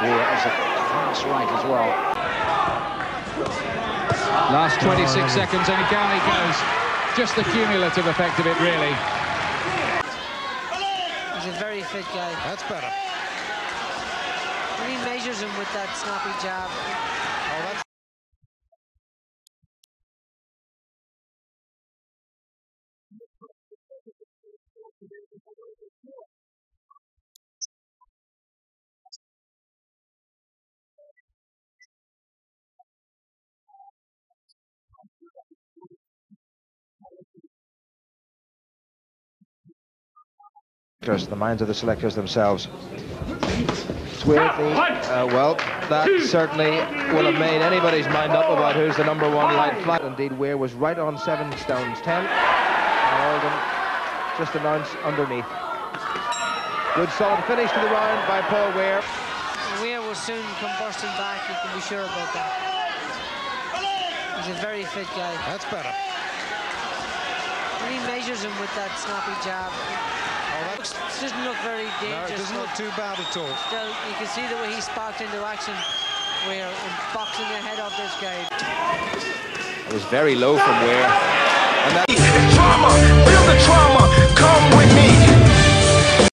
Weir as a class right as well. Last 26 seconds and down he goes. Just the cumulative effect of it, really. He's a very fit guy. That's better. When he measures him with that snappy jab. The minds of the selectors themselves. Swirthy, uh, well, that certainly will have made anybody's mind up about who's the number one light flight. Indeed, Weir was right on seven stones ten. And Alden just announced underneath. Good solid finish to the round by Paul Weir. Weir will soon come bursting back, you can be sure about that. He's a very fit guy. that's better. When he measures him with that snappy jab. Looks, doesn't look very dangerous. No, it dangerous. doesn't look too bad at all. Still, you can see the way he sparked into action. Weir in boxing the head off this guy. It was very low from Weir.